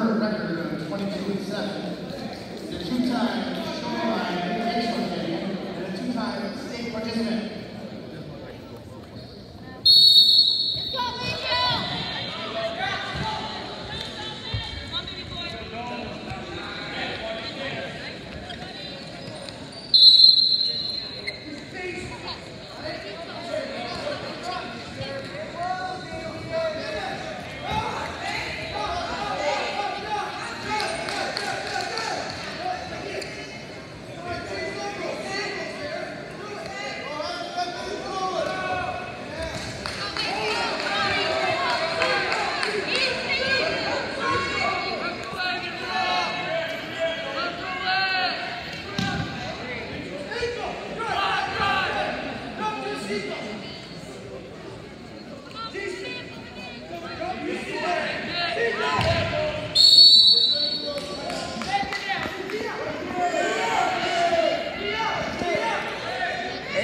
current record of 22 and 7. The two-time Shoreline and a two-time state participant.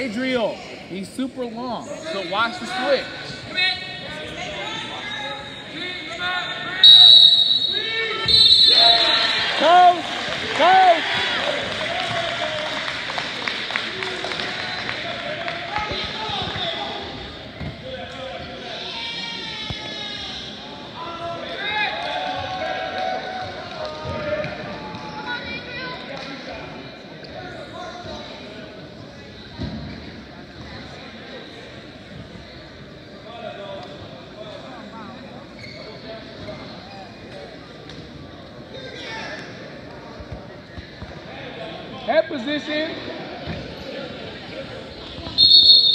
Adriel, he's super long, so watch the switch. Head position.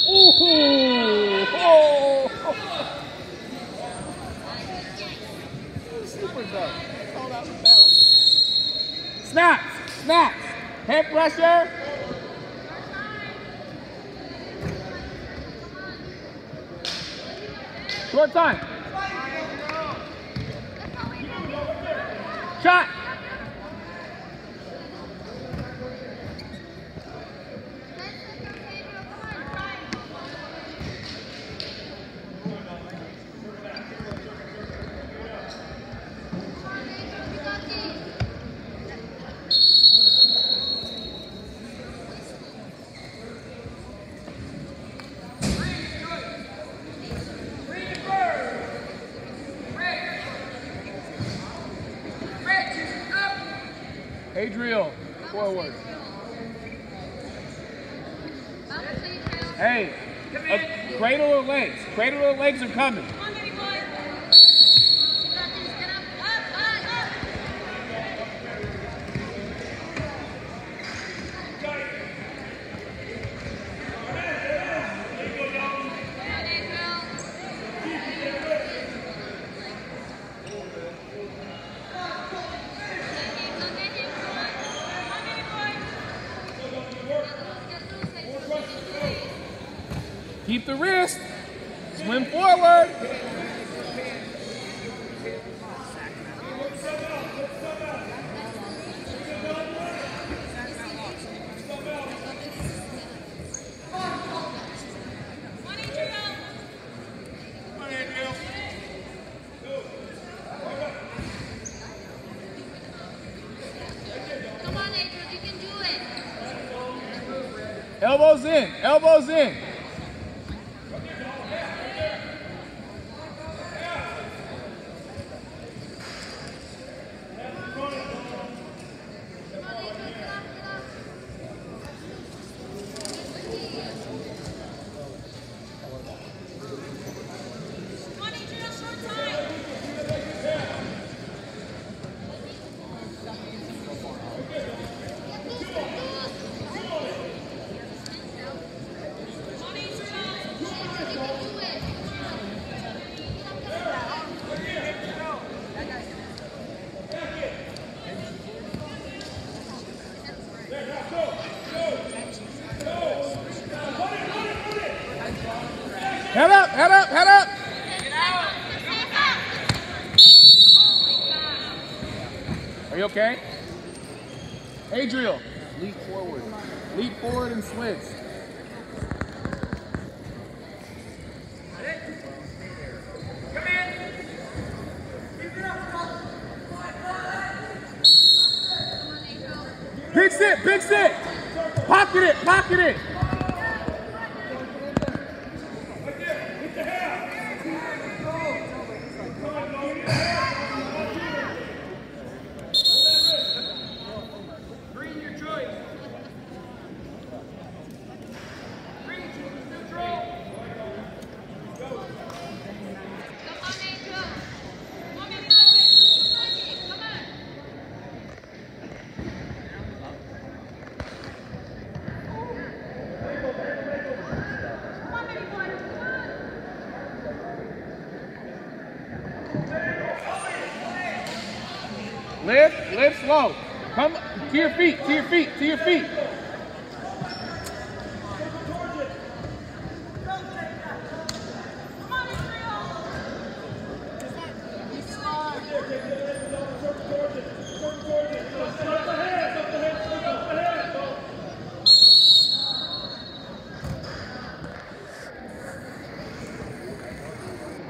Ooh. Oh. Super. Snaps. Snaps. Head pressure. Short time. Shot. Adriel, forward. Hey, uh, cradle or legs. Cradle or legs are coming. Keep the wrist. Swim forward. Come on, Adriel, you can do it. Elbows in. Elbows in. Head up, head up, head up. Are you okay? Adriel, leap forward. Leap forward and switch. Picks it, picks it. Pocket it, pocket it. Lift, slow. Come to your feet, to your feet, to your feet.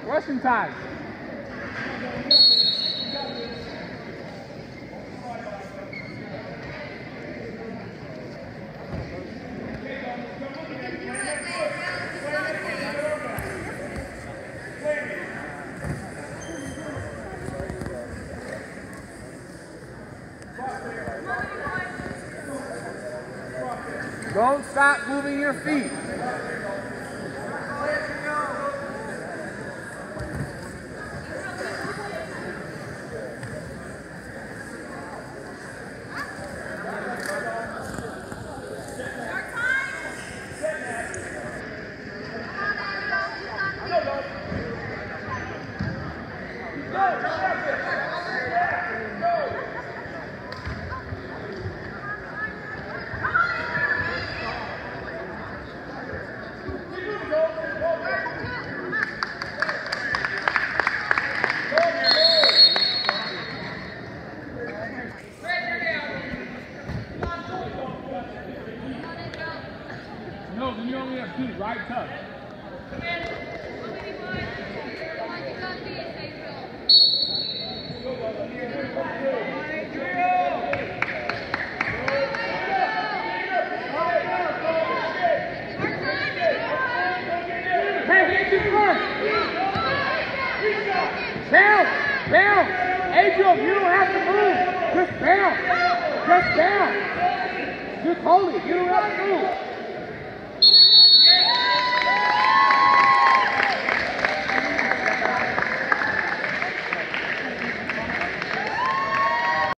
Russian time. Don't stop moving your feet. Hit your front. Bounce, bounce. Angel, you don't have to move. Just bounce. Just bounce. Just hold it. You don't have to move.